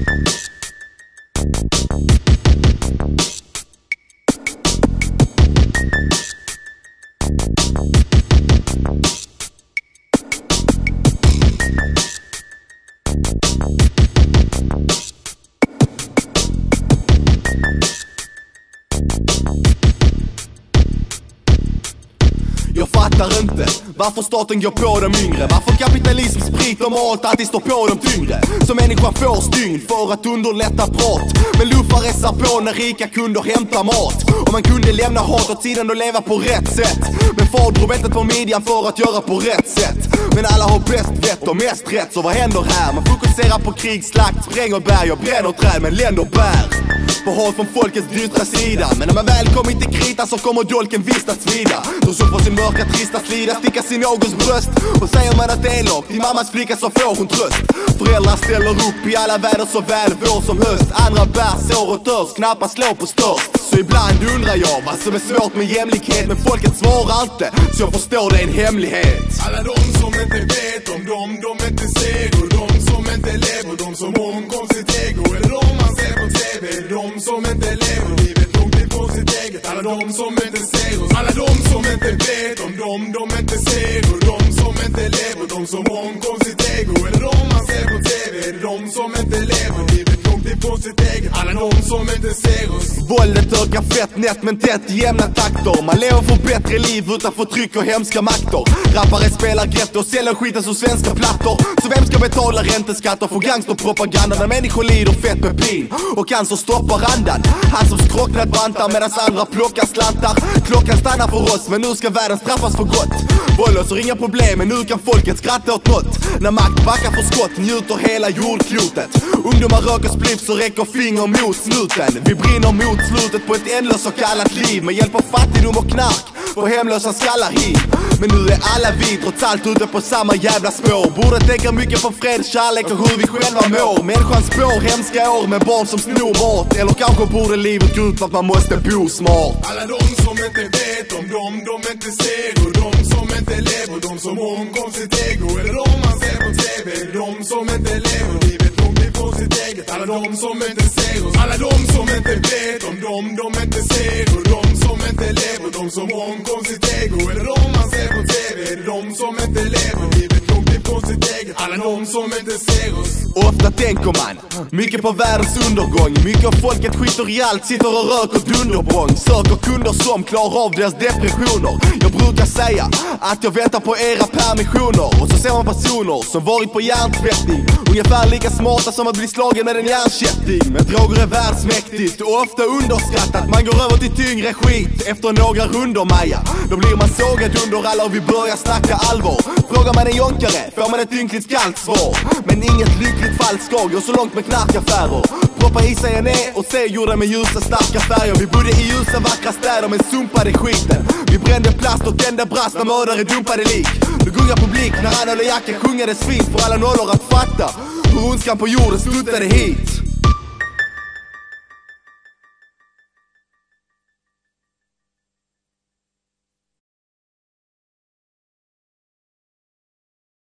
Bye. Fattar inte varför staten går på de yngre. Varför kapitalism sprider mat alltid står på de tyngre. Så människan får stygn för att underlätta prat. Men luffar essar på när rika kunder hämtar mat. Om man kunde lämna hat åt sidan och leva på rätt sätt. Men far drog bettet på midjan för att göra på rätt sätt. Men alla har bäst vett och mest rätt, så vad händer här? Man fokuserar på krig, slakt, spränger berg och bränner träd, men länder bär. På hat från folkets dystra sida. Men när man väl kommit till krita så kommer dolken visst att svida De som får sin mörka trista slida stickas i någons bröst? Och säger man att det är långt till mammas flicka så får hon tröst. Föräldrar ställer upp i alla väder såväl vår som höst. Andra bär sår och törs knappast slår på störst. Så ibland undrar jag vad som är svårt med jämlikhet Men folket svarar inte, så jag förstår det är en hemlighet. Alla de som inte vet om dem, de inte ser och de som inte lever, de som omkom sitt ego Eller de man ser på TV, de som inte lever livet långt ifrån sitt eget Alla de som inte ser oss, alla de som inte vet om dem, de inte ser och de som inte lever, de som omkom sitt ego Eller de man ser på TV, de som inte lever livet långt ifrån sitt eget Alla de som inte ser oss Våldet ökar fett nätt men tätt i jämna takter. Man lever för bättre liv utan förtryck och hemska makter. Rappare spelar getto och säljer skiten som svenska plattor. Så vem ska betala ränteskatter för gangsterpropaganda när människor lider fett med pin? Och cancer stoppar andan. Han som skrocknat bantar medan andra plockar slantar. Klockan stannar för oss men nu ska världen straffas för gott. Våld löser inga problem men nu kan folket skratta åt något. När makt backar för skott njuter hela jordklotet. Ungdomar röker spliffs och räcker finger mot snuten. Vi brinner mot slutet på ett ändlöst så kallat liv. Med hjälp av fattigdom och knark får hemlösa skallar hit Men nu är alla vi trots allt ute på samma jävla spår. Borde tänka mycket på fred, kärlek och hur vi själva mår. Människans spår, hemska år med barn som snor mat. Eller kanske borde livet gå ut för att man måste bo smart. Alla de som inte vet om dem, de inte ser. Och de som inte lever, de som omkom sitt ego. Eller de man ser på TV, de som inte lever. Livet dom blir på sitt eget. Alla de som inte ser oss, alla de som inte vet om dem, de inte ser och de som inte lever, de som omkom sitt ego. Eller de man ser på TV, de som inte lever? Livet långt sitt eget Alla någon som inte ser oss. Ofta tänker man mycket på världens undergång. Mycket av folket skiter i allt, sitter och röker dunderbrång. Söker kunder som klarar av deras depressioner. Jag brukar säga att jag väntar på era permissioner. Och så ser man personer som varit på hjärntvättning. Ungefär lika smarta som att bli slagen med en hjärnkätting Men droger är världsmäktigt och ofta underskattat. Man går över till tyngre skit efter några rundor Maja. Då blir man sågad under alla och vi börjar snacka allvar. Frågar man en jonkare får man ett ynkligt kallt svar Men inget lyckligt fall ska gå så långt med knarkaffärer. Proppa i sig en E och C gjorda med ljusa starka färger. Vi bodde i ljusa vackra städer men sumpade skiten. Vi brände plast och tände brass när mördare dumpade lik. Nu gungar publik när han håller jacka sjungades fint för alla nollor att fatta. Hur ondskan på jorden slutade hit.